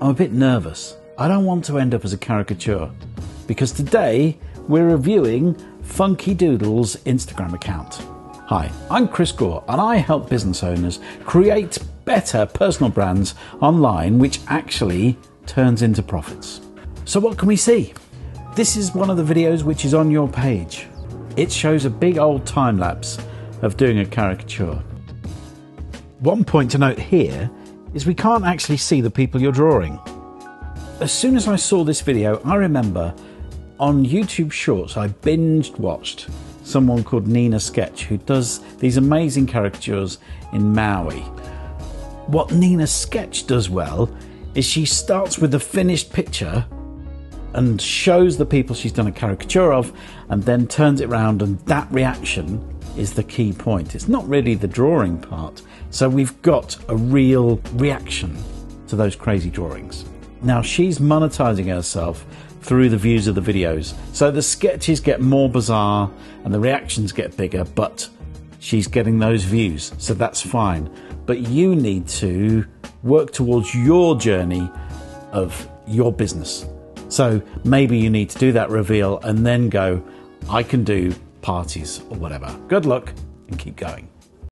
I'm a bit nervous. I don't want to end up as a caricature because today we're reviewing Funky Doodle's Instagram account. Hi, I'm Chris Goor and I help business owners create better personal brands online which actually turns into profits. So, what can we see? This is one of the videos which is on your page. It shows a big old time lapse of doing a caricature. One point to note here is we can't actually see the people you're drawing. As soon as I saw this video, I remember on YouTube Shorts I binged watched someone called Nina Sketch who does these amazing caricatures in Maui. What Nina Sketch does well is she starts with the finished picture and shows the people she's done a caricature of and then turns it around and that reaction is the key point. It's not really the drawing part. So we've got a real reaction to those crazy drawings. Now she's monetizing herself through the views of the videos. So the sketches get more bizarre and the reactions get bigger, but she's getting those views. So that's fine. But you need to work towards your journey of your business. So maybe you need to do that reveal and then go, I can do parties or whatever. Good luck and keep going.